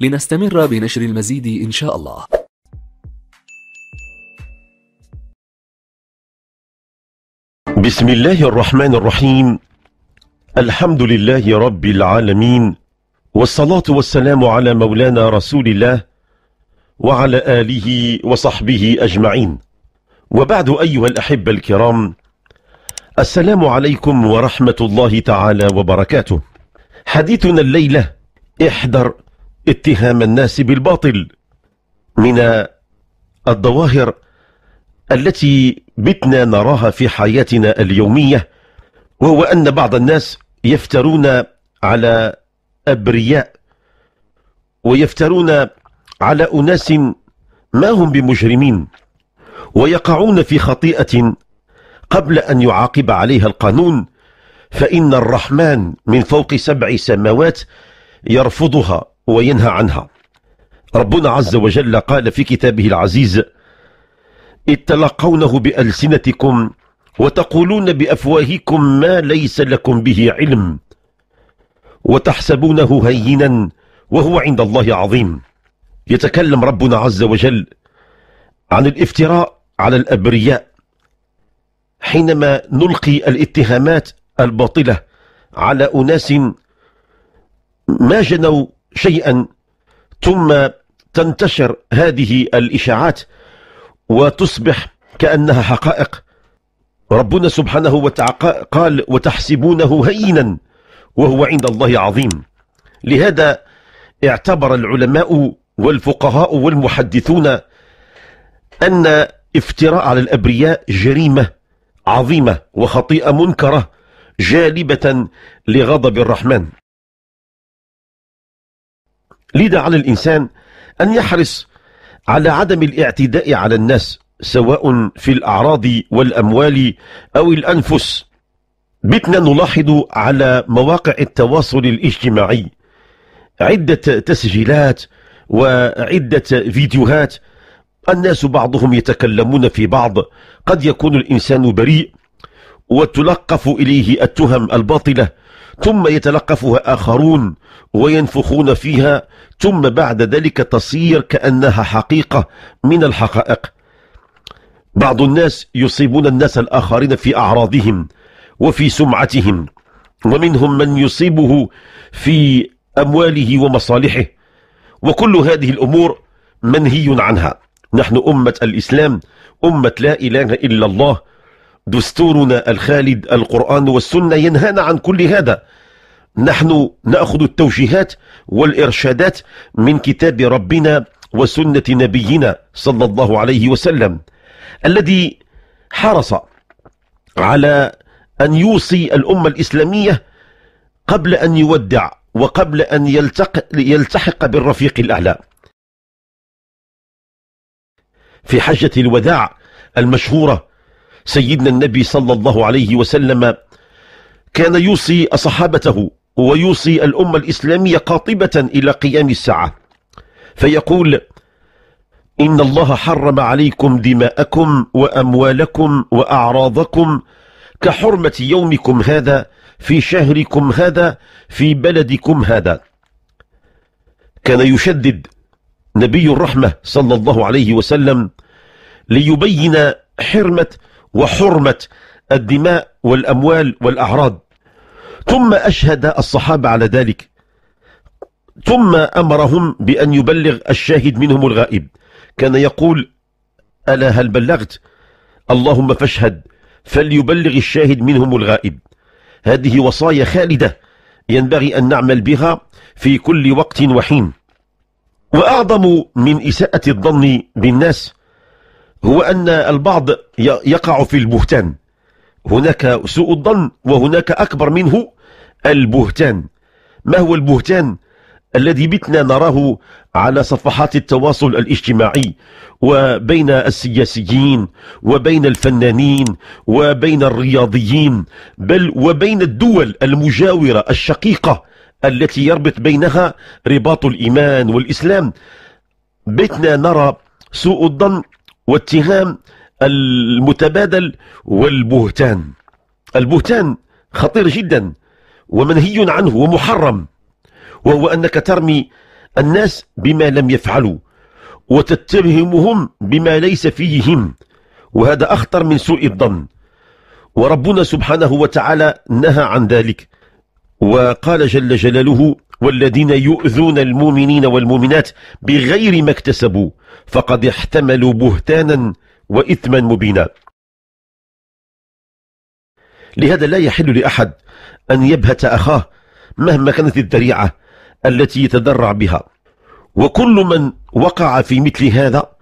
لنستمر بنشر المزيد إن شاء الله. بسم الله الرحمن الرحيم. الحمد لله رب العالمين والصلاة والسلام على مولانا رسول الله وعلى آله وصحبه أجمعين. وبعد أيها الأحبة الكرام السلام عليكم ورحمة الله تعالى وبركاته. حديثنا الليلة احذر اتهام الناس بالباطل من الظواهر التي بتنا نراها في حياتنا اليومية وهو أن بعض الناس يفترون على أبرياء ويفترون على أناس ما هم بمجرمين ويقعون في خطيئة قبل أن يعاقب عليها القانون فإن الرحمن من فوق سبع سماوات يرفضها. وينهى عنها. ربنا عز وجل قال في كتابه العزيز إذ تلقونه بألسنتكم وتقولون بأفواهكم ما ليس لكم به علم وتحسبونه هينا وهو عند الله عظيم. يتكلم ربنا عز وجل عن الافتراء على الأبرياء حينما نلقي الاتهامات الباطلة على أناس ما جنوا شيئا ثم تنتشر هذه الإشاعات وتصبح كأنها حقائق. ربنا سبحانه وتعالى قال وتحسبونه هينا وهو عند الله عظيم. لهذا اعتبر العلماء والفقهاء والمحدثون أن افتراء على الأبرياء جريمة عظيمة وخطيئة منكرة جالبة لغضب الرحمن. لذا على الإنسان أن يحرص على عدم الاعتداء على الناس سواء في الأعراض والأموال أو الأنفس. بتنا نلاحظ على مواقع التواصل الاجتماعي عدة تسجيلات وعدة فيديوهات. الناس بعضهم يتكلمون في بعض. قد يكون الإنسان بريء وتلقف إليه التهم الباطلة. ثم يتلقفها آخرون وينفخون فيها ثم بعد ذلك تصير كأنها حقيقة من الحقائق. بعض الناس يصيبون الناس الآخرين في أعراضهم وفي سمعتهم ومنهم من يصيبه في أمواله ومصالحه. وكل هذه الأمور منهي عنها. نحن أمة الإسلام أمة لا إله إلا الله دستورنا الخالد القرآن والسنة ينهانا عن كل هذا. نحن نأخذ التوجيهات والإرشادات من كتاب ربنا وسنة نبينا صلى الله عليه وسلم الذي حرص على أن يوصي الأمة الإسلامية قبل أن يودع وقبل أن يلتق يلتحق بالرفيق الأعلى. في حجة الوداع المشهورة سيدنا النبي صلى الله عليه وسلم كان يوصي صحابته ويوصي الأمة الإسلامية قاطبة إلى قيام الساعة. فيقول إن الله حرم عليكم دماءكم وأموالكم وأعراضكم كحرمة يومكم هذا في شهركم هذا في بلدكم هذا. كان يشدد نبي الرحمة صلى الله عليه وسلم ليبين حرمة وحرمة الدماء والأموال والأعراض. ثم أشهد الصحابة على ذلك. ثم أمرهم بأن يبلغ الشاهد منهم الغائب. كان يقول ألا هل بلغت؟ اللهم فاشهد فليبلغ الشاهد منهم الغائب. هذه وصايا خالدة ينبغي أن نعمل بها في كل وقت وحين. وأعظم من إساءة الظن بالناس هو أن البعض يقع في البهتان. هناك سوء الظن وهناك أكبر منه البهتان. ما هو البهتان الذي بتنا نراه على صفحات التواصل الاجتماعي وبين السياسيين وبين الفنانين وبين الرياضيين بل وبين الدول المجاورة الشقيقة التي يربط بينها رباط الإيمان والإسلام. بتنا نرى سوء الظن واتهام المتبادل والبهتان. البهتان خطير جدا ومنهي عنه ومحرم وهو أنك ترمي الناس بما لم يفعلوا وتتهمهم بما ليس فيهم وهذا أخطر من سوء الظن. وربنا سبحانه وتعالى نهى عن ذلك وقال جل جلاله والذين يؤذون المؤمنين والمؤمنات بغير ما اكتسبوا فقد احتملوا بهتانا وإثما مبينا. لهذا لا يحل لأحد أن يبهت أخاه مهما كانت الذريعة التي يتدرع بها. وكل من وقع في مثل هذا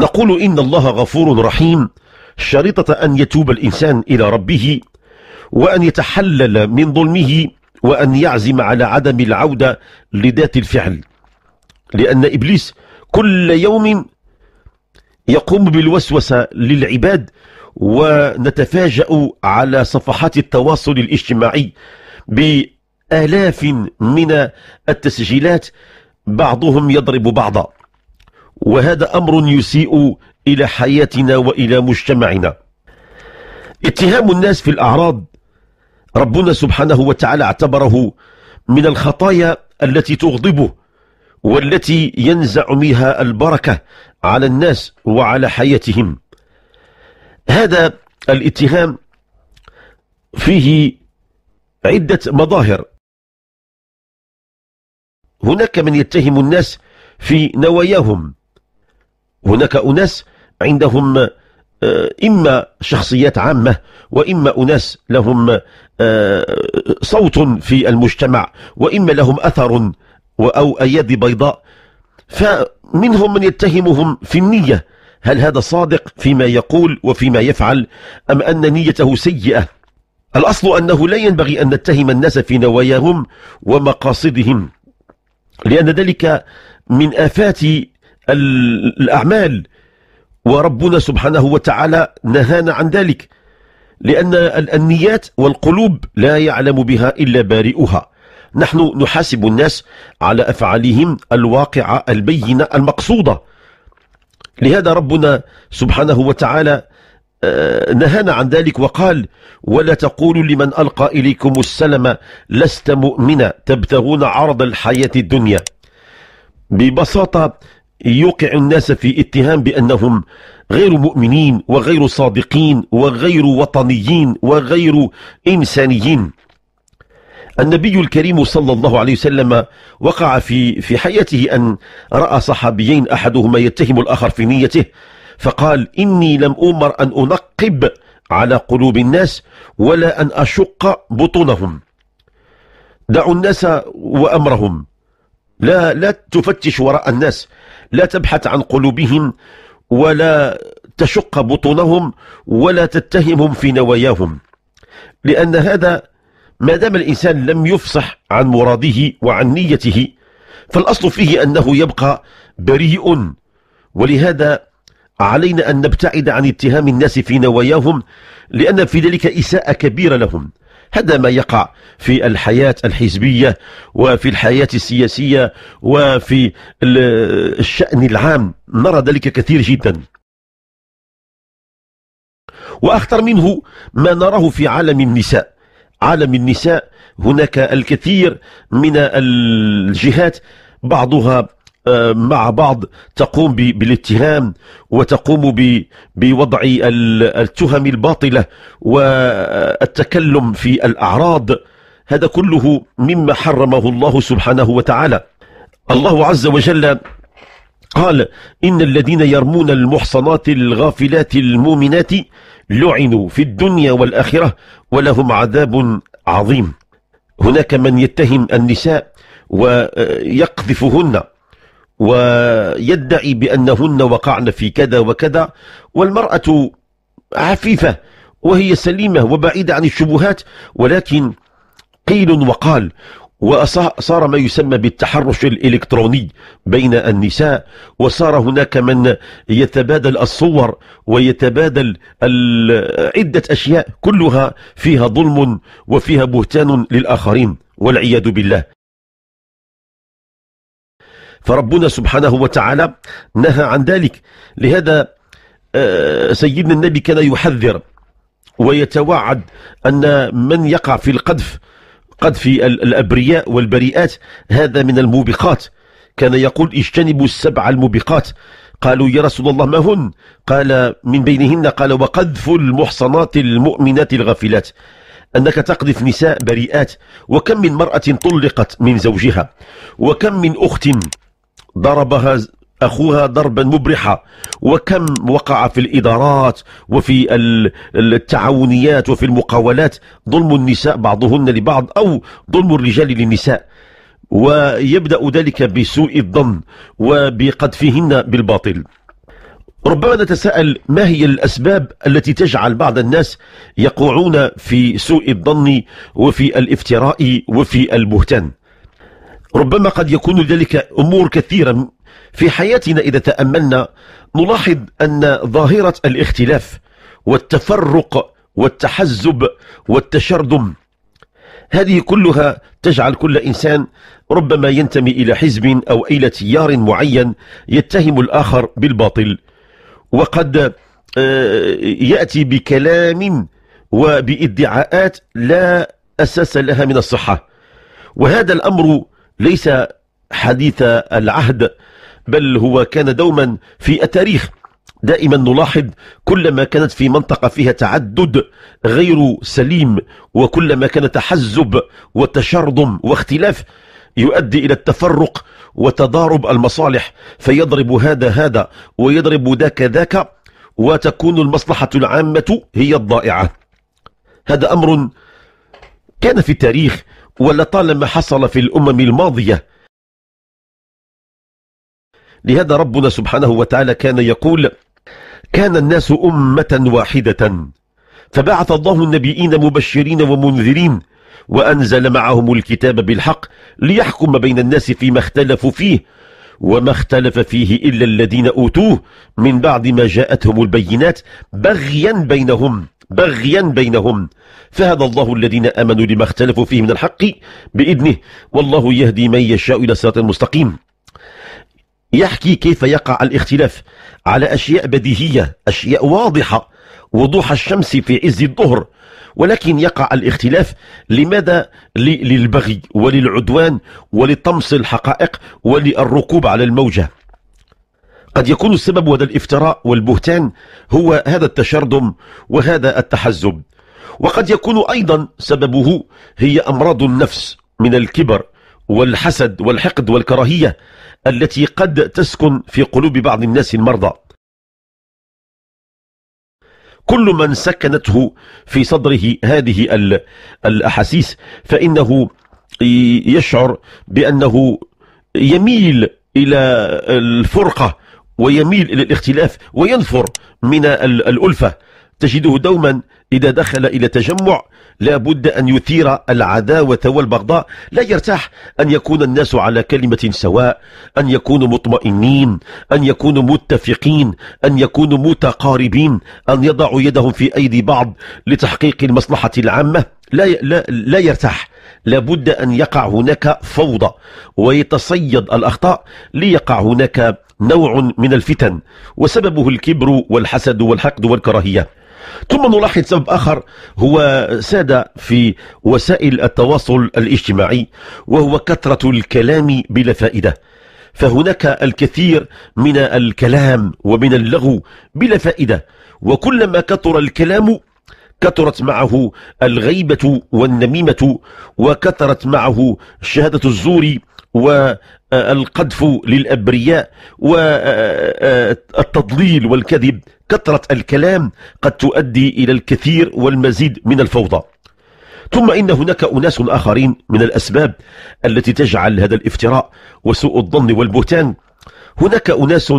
نقول إن الله غفور رحيم شريطة أن يتوب الإنسان إلى ربه وأن يتحلل من ظلمه وأن يعزم على عدم العودة لذات الفعل. لأن إبليس كل يوم يقوم بالوسوسة للعباد ونتفاجأ على صفحات التواصل الاجتماعي بآلاف من التسجيلات بعضهم يضرب بعضا. وهذا أمر يسيء إلى حياتنا وإلى مجتمعنا. اتهام الناس في الأعراض ربنا سبحانه وتعالى اعتبره من الخطايا التي تغضبه والتي ينزع منها البركة على الناس وعلى حياتهم. هذا الاتهام فيه عدة مظاهر. هناك من يتهم الناس في نواياهم. هناك أناس عندهم آه، إما شخصيات عامة وإما أناس لهم صوت في المجتمع وإما لهم أثر أو أيادي بيضاء فمنهم من يتهمهم في النية هل هذا صادق فيما يقول وفيما يفعل أم أن نيته سيئة؟ الأصل أنه لا ينبغي أن نتهم الناس في نواياهم ومقاصدهم لأن ذلك من آفات الأعمال وربنا سبحانه وتعالى نهانا عن ذلك. لأن النيات والقلوب لا يعلم بها إلا بارئها. نحن نحاسب الناس على أفعالهم الواقعة البينة المقصودة. لهذا ربنا سبحانه وتعالى آه، نهانا عن ذلك وقال ولا تقولوا لمن ألقى إليكم السلم لست مؤمنا تبتغون عرض الحياة الدنيا. ببساطة يوقع الناس في اتهام بأنهم غير مؤمنين وغير صادقين وغير وطنيين وغير إنسانيين. النبي الكريم صلى الله عليه وسلم وقع في في حياته أن رأى صحابيين أحدهما يتهم الآخر في نيته فقال إني لم أمر أن أنقب على قلوب الناس ولا أن أشق بطونهم. دعوا الناس وأمرهم. لا لا تفتش وراء الناس. لا تبحث عن قلوبهم ولا تشق بطونهم ولا تتهمهم في نواياهم. لأن هذا ما دام الإنسان لم يفصح عن مراده وعن نيته فالأصل فيه أنه يبقى بريء. ولهذا علينا أن نبتعد عن اتهام الناس في نواياهم لأن في ذلك إساءة كبيرة لهم. هذا ما يقع في الحياة الحزبية وفي الحياة السياسية وفي الشأن العام. نرى ذلك كثير جدا. وأخطر منه ما نراه في عالم النساء. عالم النساء هناك الكثير من الجهات بعضها مع بعض تقوم بالاتهام وتقوم بوضع التهم الباطلة والتكلم في الأعراض. هذا كله مما حرمه الله سبحانه وتعالى. الله عز وجل قال إن الذين يرمون المحصنات الغافلات المؤمنات لعنوا في الدنيا والآخرة ولهم عذاب عظيم. هناك من يتهم النساء ويقذفهن. ويدعي بأنهن وقعن في كذا وكذا والمرأة عفيفة وهي سليمة وبعيدة عن الشبهات ولكن قيل وقال وصار ما يسمى بالتحرش الإلكتروني بين النساء وصار هناك من يتبادل الصور ويتبادل عدة أشياء كلها فيها ظلم وفيها بهتان للآخرين والعياذ بالله. فربنا سبحانه وتعالى نهى عن ذلك. لهذا آه، سيدنا النبي كان يحذر ويتوعد أن من يقع في القذف قذف الأبرياء والبريئات هذا من الموبقات. كان يقول اجتنبوا السبع الموبقات. قالوا يا رسول الله ما هن؟ قال من بينهن؟ قال وقذف المحصنات المؤمنات الغافلات. أنك تقذف نساء بريئات. وكم من مرأة طلقت من زوجها. وكم من أخت ضربها أخوها ضربا مبرحا. وكم وقع في الإدارات وفي التعاونيات وفي المقاولات ظلم النساء بعضهن لبعض أو ظلم الرجال للنساء. ويبدأ ذلك بسوء الظن وبقذفهن بالباطل. ربما نتساءل ما هي الأسباب التي تجعل بعض الناس يقعون في سوء الظن وفي الافتراء وفي البهتان. ربما قد يكون ذلك أمور كثيرة في حياتنا إذا تأملنا. نلاحظ أن ظاهرة الاختلاف والتفرق والتحزب والتشردم هذه كلها تجعل كل إنسان ربما ينتمي إلى حزب أو إلى تيار معين يتهم الآخر بالباطل. وقد آه، يأتي بكلام وبادعاءات لا أساس لها من الصحة. وهذا الأمر ليس حديث العهد بل هو كان دوما في التاريخ. دائما نلاحظ كلما كانت في منطقة فيها تعدد غير سليم وكلما كان تحزب وتشرذم واختلاف يؤدي إلى التفرق وتضارب المصالح. فيضرب هذا هذا ويضرب ذاك ذاك وتكون المصلحة العامة هي الضائعة. هذا أمر كان في التاريخ ولطالما حصل في الأمم الماضية. لهذا ربنا سبحانه وتعالى كان يقول كان الناس أمة واحدة. فبعث الله النبيين مبشرين ومنذرين وأنزل معهم الكتاب بالحق ليحكم بين الناس فيما اختلفوا فيه وما اختلف فيه إلا الذين أوتوه من بعد ما جاءتهم البينات بغيا بينهم. بغيا بينهم. فهذا الله الذين آمنوا لما اختلفوا فيه من الحق بإذنه. والله يهدي من يشاء إلى صراط المستقيم يحكي كيف يقع الاختلاف على أشياء بديهية أشياء واضحة. وضوح الشمس في عز الظهر. ولكن يقع الاختلاف لماذا؟ للبغي وللعدوان ولطمس الحقائق وللركوب على الموجة. قد يكون السبب هذا الافتراء والبهتان هو هذا التشردم وهذا التحزب. وقد يكون أيضا سببه هي أمراض النفس من الكبر والحسد والحقد والكراهية التي قد تسكن في قلوب بعض الناس المرضى. كل من سكنته في صدره هذه الأحاسيس فإنه يشعر بأنه يميل إلى الفرقة ويميل إلى الاختلاف وينفر من الألفة. تجده دوما إذا دخل إلى تجمع لا بد أن يثير العداوة والبغضاء. لا يرتاح أن يكون الناس على كلمة سواء أن يكونوا مطمئنين أن يكونوا متفقين أن يكونوا متقاربين أن يضعوا يدهم في أيدي بعض لتحقيق المصلحة العامة. لا, لا, لا يرتاح. لابد أن يقع هناك فوضى ويتصيد الأخطاء. ليقع هناك نوع من الفتن وسببه الكبر والحسد والحقد والكراهية. ثم نلاحظ سبب آخر هو ساد في وسائل التواصل الاجتماعي وهو كثرة الكلام بلا فائدة. فهناك الكثير من الكلام ومن اللغو بلا فائدة وكلما كثر الكلام كثرت معه الغيبة والنميمة وكثرت معه شهادة الزور والقذف للأبرياء والتضليل والكذب. كثرة الكلام قد تؤدي إلى الكثير والمزيد من الفوضى. ثم إن هناك أناس آخرين من الأسباب التي تجعل هذا الافتراء وسوء الظن والبهتان. هناك أناس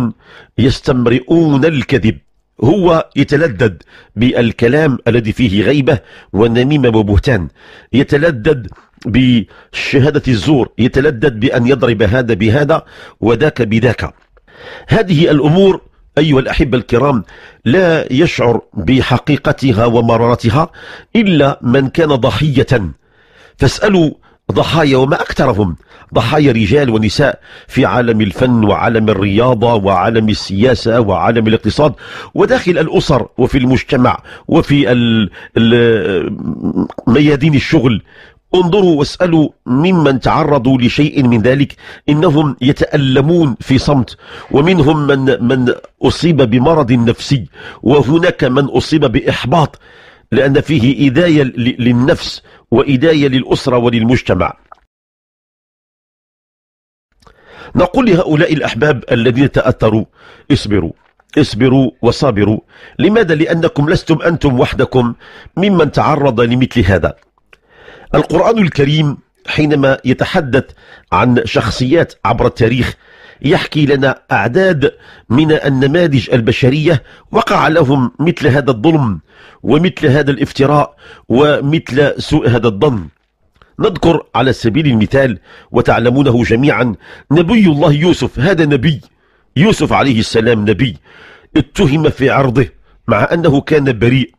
يستمرئون الكذب. هو يتلذذ بالكلام الذي فيه غيبة ونميمة وبهتان. يتلذذ بشهادة الزور يتلدد بأن يضرب هذا بهذا وذاك بذاك. هذه الأمور أيها الأحبة الكرام لا يشعر بحقيقتها ومرارتها إلا من كان ضحية. فاسألوا ضحايا وما أكثرهم ضحايا رجال ونساء في عالم الفن وعالم الرياضة وعالم السياسة وعالم الاقتصاد وداخل الأسر وفي المجتمع وفي ميادين الشغل. انظروا واسألوا ممن تعرضوا لشيء من ذلك إنهم يتألمون في صمت. ومنهم من, من أصيب بمرض نفسي وهناك من أصيب بإحباط لأن فيه إداية للنفس وإداية للأسرة وللمجتمع. نقول لهؤلاء الأحباب الذين تأثروا اصبروا اصبروا وصابروا. لماذا؟ لأنكم لستم أنتم وحدكم ممن تعرض لمثل هذا. القرآن الكريم حينما يتحدث عن شخصيات عبر التاريخ يحكي لنا أعداد من النماذج البشرية وقع لهم مثل هذا الظلم ومثل هذا الافتراء ومثل سوء هذا الظن. نذكر على سبيل المثال وتعلمونه جميعا نبي الله يوسف هذا نبي يوسف عليه السلام نبي اتهم في عرضه مع أنه كان بريء.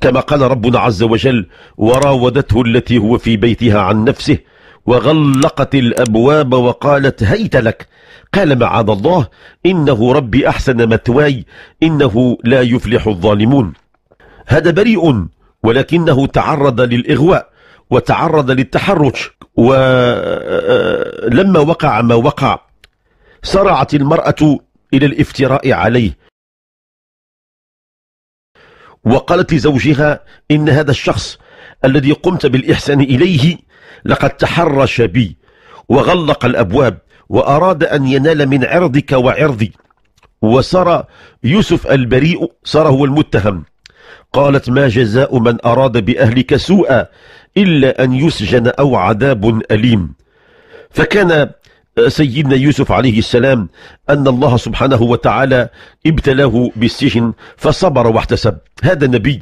كما قال ربنا عز وجل وراودته التي هو في بيتها عن نفسه وغلقت الأبواب وقالت هيت لك قال معاذ الله إنه ربي أحسن مثواي إنه لا يفلح الظالمون هذا بريء ولكنه تعرض للإغواء وتعرض للتحرش ولما وقع ما وقع سرعت المرأة إلى الافتراء عليه. وقالت لزوجها إن هذا الشخص الذي قمت بالإحسان إليه لقد تحرش بي وغلق الأبواب وأراد أن ينال من عرضك وعرضي. وصار يوسف البريء صار هو المتهم. قالت ما جزاء من أراد بأهلك سوءا إلا أن يسجن أو عذاب أليم. فكان سيدنا يوسف عليه السلام أن الله سبحانه وتعالى ابتلاه بالسجن فصبر واحتسب. هذا نبي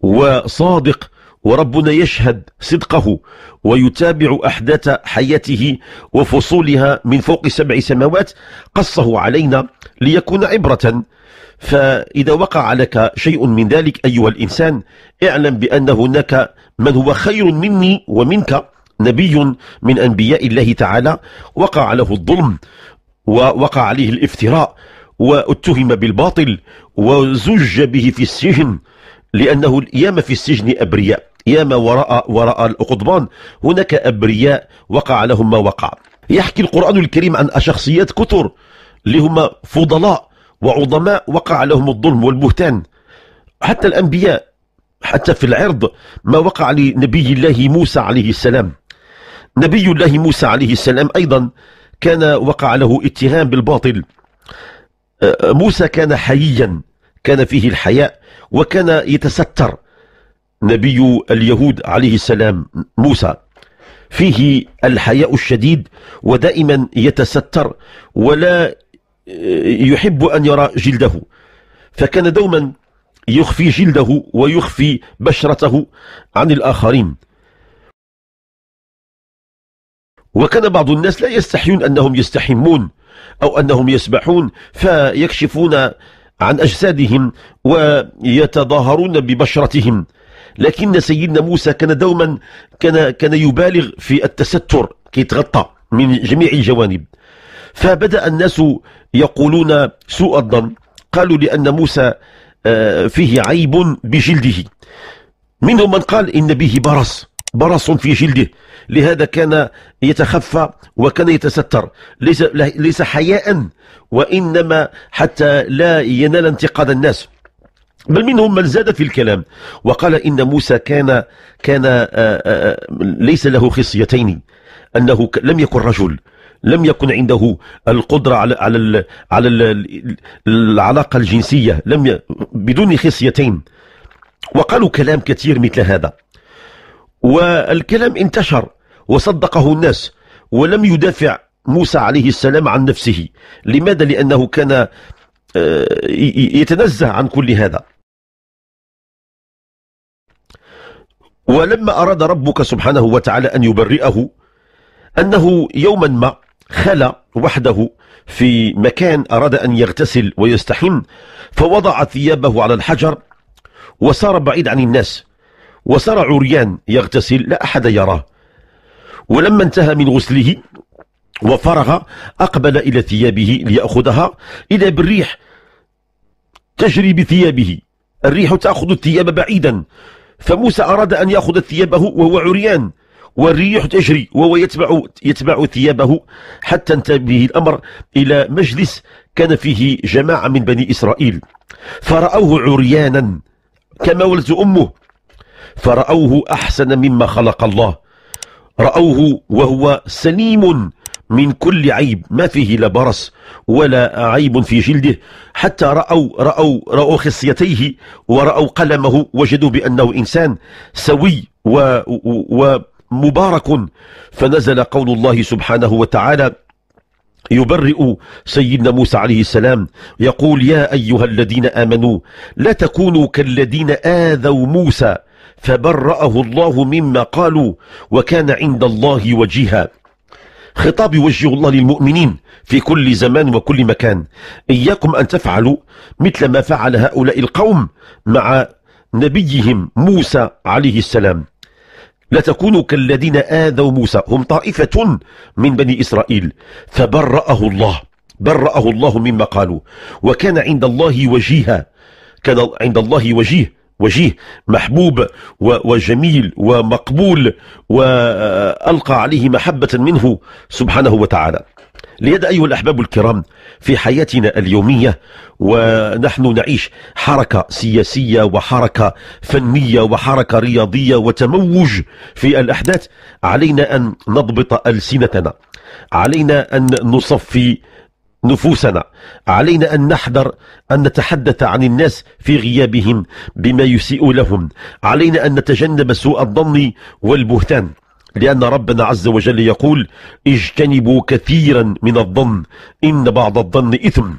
وصادق وربنا يشهد صدقه ويتابع أحداث حياته وفصولها من فوق سبع سماوات قصه علينا ليكون عبرة. فإذا وقع لك شيء من ذلك أيها الإنسان اعلم بأن هناك من هو خير مني ومنك. نبي من أنبياء الله تعالى وقع له الظلم ووقع عليه الافتراء واتهم بالباطل وزج به في السجن لأنه ياما في السجن أبرياء ياما وراء, وراء القضبان هناك أبرياء وقع لهم ما وقع. يحكي القرآن الكريم عن شخصيات كثر اللي فضلاء وعظماء وقع لهم الظلم والبهتان. حتى الأنبياء حتى في العرض ما وقع لنبي الله موسى عليه السلام. نبي الله موسى عليه السلام أيضا كان وقع له اتهام بالباطل. موسى كان حييا كان فيه الحياء وكان يتستر نبي اليهود عليه السلام موسى. فيه الحياء الشديد ودائما يتستر ولا يحب أن يرى جلده. فكان دوما يخفي جلده ويخفي بشرته عن الآخرين. وكان بعض الناس لا يستحيون أنهم يستحمون أو أنهم يسبحون فيكشفون عن أجسادهم ويتظاهرون ببشرتهم. لكن سيدنا موسى كان دوما كان, كان يبالغ في التستر كي يتغطى من جميع الجوانب. فبدأ الناس يقولون سوء الظن. قالوا لأن موسى آه، فيه عيب بجلده. منهم من قال إن به برص. برص في جلده لهذا كان يتخفى وكان يتستر. ليس, ليس حياء وإنما حتى لا ينال انتقاد الناس. بل منهم من زاد في الكلام. وقال إن موسى كان كان آه، آه، ليس له خصيتين. أنه لم يكن رجل. لم يكن عنده القدرة على على على العلاقة الجنسية. لم. بدون خصيتين. وقالوا كلام كثير مثل هذا. والكلام انتشر وصدقه الناس ولم يدافع موسى عليه السلام عن نفسه. لماذا؟ لأنه كان آه، يتنزه عن كل هذا. ولما أراد ربك سبحانه وتعالى أن يبرئه أنه يوما ما خلى وحده في مكان أراد أن يغتسل ويستحم فوضع ثيابه على الحجر وصار بعيد عن الناس. وصار عريان يغتسل لا أحد يراه. ولما انتهى من غسله وفرغ أقبل إلى ثيابه ليأخذها. إذا بالريح تجري بثيابه. الريح تأخذ الثياب بعيدا. فموسى أراد أن يأخذ ثيابه وهو عريان. والريح تجري وهو يتبع, يتبع ثيابه حتى انتهى به الأمر إلى مجلس كان فيه جماعة من بني إسرائيل. فرأوه عريانا كما ولدت أمه. فرأوه أحسن مما خلق الله. رأوه وهو سليم من كل عيب. ما فيه لا برص ولا عيب في جلده. حتى رأوا, رأوا, رأوا خصيتيه ورأوا قلمه. وجدوا بأنه إنسان سوي ومبارك. فنزل قول الله سبحانه وتعالى يبرئ سيدنا موسى عليه السلام. يقول يا أيها الذين آمنوا لا تكونوا كالذين آذوا موسى فبرأه الله مما قالوا وكان عند الله وجيها. خطاب يوجه الله للمؤمنين في كل زمان وكل مكان. إياكم أن تفعلوا مثل ما فعل هؤلاء القوم مع نبيهم موسى عليه السلام. لا تكونوا كالذين آذوا موسى هم طائفة من بني إسرائيل. فبرأه الله برأه الله مما قالوا. وكان عند الله وجيها. كان عند الله وجيه. وجيه محبوب وجميل ومقبول وألقى عليه محبة منه سبحانه وتعالى. ليد أيها الأحباب الكرام في حياتنا اليومية ونحن نعيش حركة سياسية وحركة فنية وحركة رياضية وتموج في الأحداث علينا أن نضبط ألسنتنا علينا أن نصفي نفوسنا. علينا أن نحذر أن نتحدث عن الناس في غيابهم بما يسيء لهم. علينا أن نتجنب سوء الظن والبهتان لأن ربنا عز وجل يقول اجتنبوا كثيرا من الظن إن بعض الظن إثم.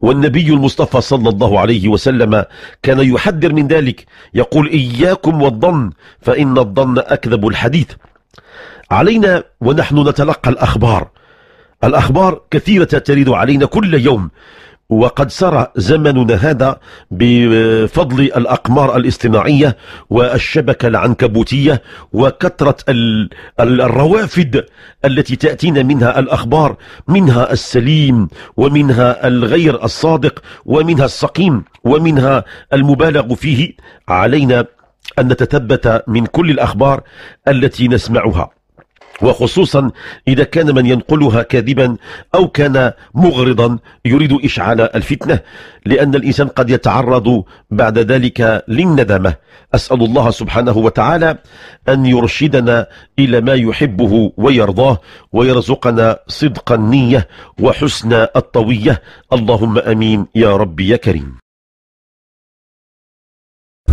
والنبي المصطفى صلى الله عليه وسلم كان يحذر من ذلك يقول إياكم والظن فإن الظن أكذب الحديث. علينا ونحن نتلقى الأخبار. الأخبار كثيرة ترد علينا كل يوم وقد سرى زمننا هذا بفضل الأقمار الاصطناعية والشبكة العنكبوتية وكثرة الروافد التي تأتينا منها الأخبار منها السليم ومنها الغير الصادق ومنها السقيم ومنها المبالغ فيه. علينا أن نتثبت من كل الأخبار التي نسمعها. وخصوصا إذا كان من ينقلها كاذبا أو كان مغرضا يريد إشعال الفتنة لأن الإنسان قد يتعرض بعد ذلك للندمة أسأل الله سبحانه وتعالى أن يرشدنا إلى ما يحبه ويرضاه ويرزقنا صدق النية وحسن الطوية. اللهم أمين يا رب يا كريم.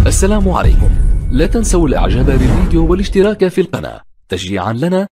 السلام عليكم. لا تنسوا الإعجاب بالفيديو والاشتراك في القناة. تشجيعا لنا